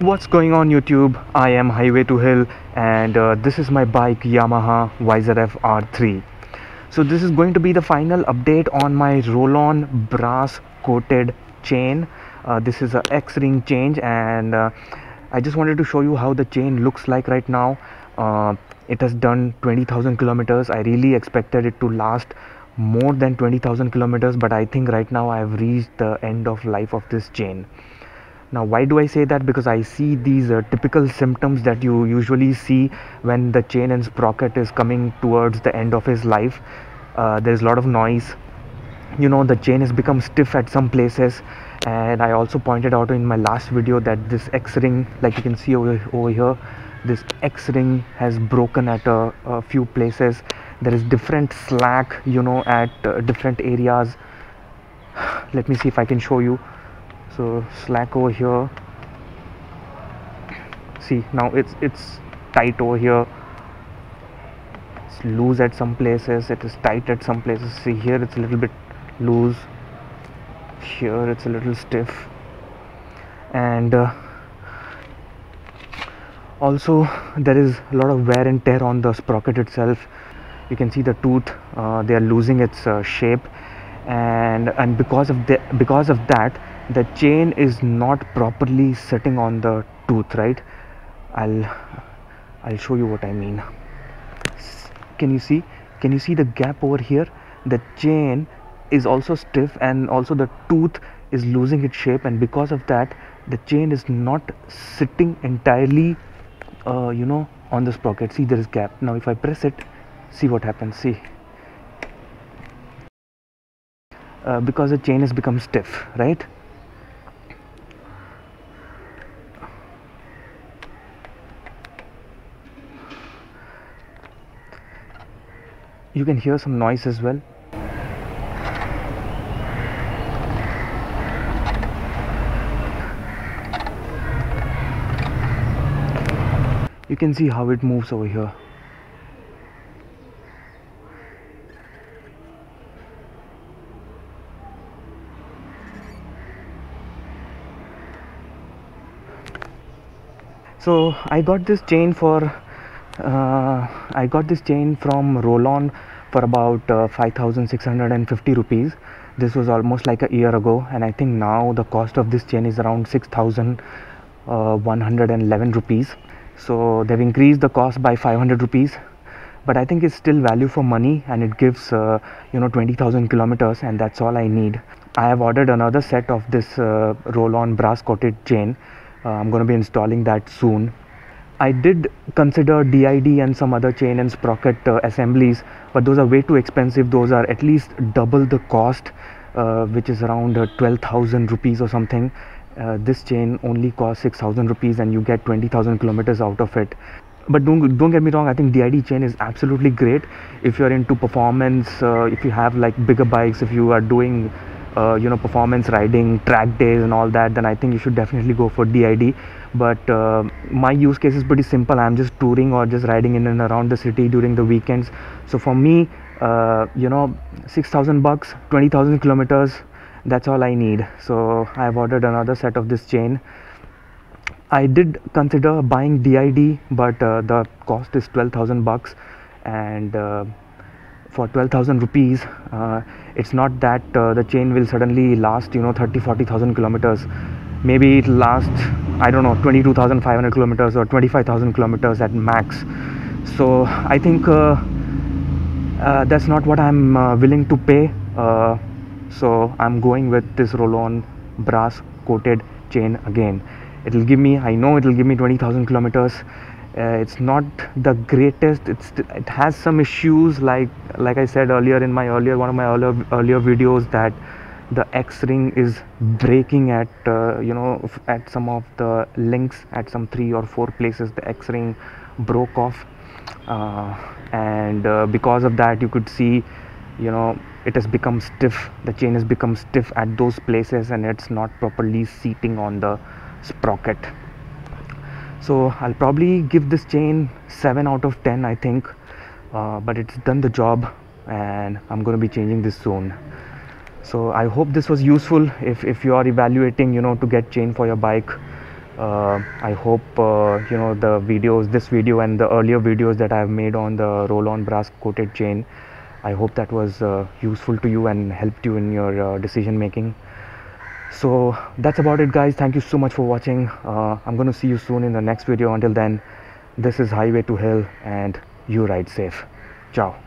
What's going on YouTube? I am Highway to Hill and uh, this is my bike Yamaha YZF R3. So this is going to be the final update on my Rolon brass coated chain. Uh, this is a X-ring change and uh, I just wanted to show you how the chain looks like right now. Uh, it has done 20,000 kilometers. I really expected it to last more than 20,000 kilometers but I think right now I've reached the end of life of this chain now why do i say that? Because i see these uh, typical symptoms that you usually see when the chain and sprocket is coming towards the end of his life. Uh, there's a lot of noise. You know the chain has become stiff at some places. And i also pointed out in my last video that this x ring like you can see over, over here this x ring has broken at a, a few places. There is different slack you know at uh, different areas. Let me see if i can show you so slack over here. See now it's it's tight over here. It's loose at some places. It is tight at some places. See here it's a little bit loose. Here it's a little stiff. And uh, also there is a lot of wear and tear on the sprocket itself. You can see the tooth uh, they are losing its uh, shape. And and because of the because of that the chain is not properly sitting on the tooth right? I'll i'll show you what i mean. Can you see? Can you see the gap over here? The chain is also stiff and also the tooth is losing its shape and because of that the chain is not sitting entirely uh, you know on the sprocket see there is gap. Now if i press it see what happens. See? Uh, because the chain has become stiff right you can hear some noise as well. You can see how it moves over here. So I got this chain for uh, I got this chain from Rolon for about uh, 5650 rupees. This was almost like a year ago and I think now the cost of this chain is around 6111 rupees. So they've increased the cost by 500 rupees but I think it's still value for money and it gives uh, you know 20,000 kilometers and that's all I need. I have ordered another set of this uh, Rolon brass coated chain. Uh, I'm going to be installing that soon I did consider DID and some other chain and sprocket uh, assemblies but those are way too expensive. Those are at least double the cost uh, which is around uh, 12,000 rupees or something. Uh, this chain only costs 6,000 rupees and you get 20,000 kilometers out of it. But don't don't get me wrong i think DID chain is absolutely great. If you're into performance uh, if you have like bigger bikes if you are doing uh, you know performance riding track days and all that then i think you should definitely go for DID but uh, my use case is pretty simple. I'm just touring or just riding in and around the city during the weekends. So for me uh, you know 6000 bucks 20000 kilometers that's all i need. So i've ordered another set of this chain. I did consider buying DID but uh, the cost is 12000 bucks. And uh, for 12000 rupees uh, it's not that uh, the chain will suddenly last you know 30 40000 kilometers. Maybe it lasts i don't know 22500 kilometers or 25000 kilometers at max. So i think uh, uh that's not what i'm uh, willing to pay. So i'm going with this Rolon brass coated chain again. It'll give me i know it'll give me 20000 kilometers uh, it's not the greatest. It's it has some issues like like i said earlier in my earlier one of my earlier earlier videos that the x ring is breaking at uh, you know at some of the links at some three or four places the x ring broke off. Uh, and uh, because of that you could see you know it has become stiff. The chain has become stiff at those places and it's not properly seating on the sprocket so I'll probably give this chain 7 out of 10 I think. Uh, but it's done the job and I'm going to be changing this soon. So I hope this was useful. If, if you are evaluating you know to get chain for your bike uh, i hope uh, you know the videos this video and the earlier videos that i've made on the Rolon brass coated chain i hope that was uh, useful to you and helped you in your uh, decision making so that's about it guys. Thank you so much for watching. Uh, i'm to see you soon in the next video. Until then this is highway to Hill and you ride safe. Ciao